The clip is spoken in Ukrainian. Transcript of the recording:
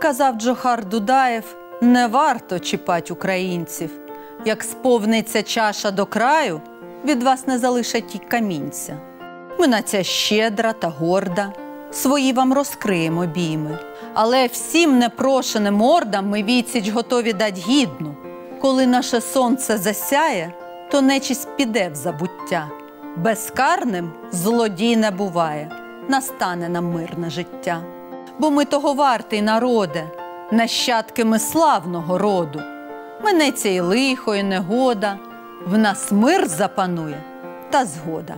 казав Джохар Дудаєв, не варто чіпать українців. Як сповниться чаша до краю, від вас не залишать і камінця. Ми нація щедра та горда, свої вам розкриємо бійми. Але всім непрошеним ордам ми відсіч готові дать гідну. Коли наше сонце засяє, то нечість піде в забуття. Безкарним злодій не буває, настане нам мирне життя. Бо ми того вартий народе, нащадки ми славного роду. Минеться й лихо, і негода, в нас мир запанує та згода.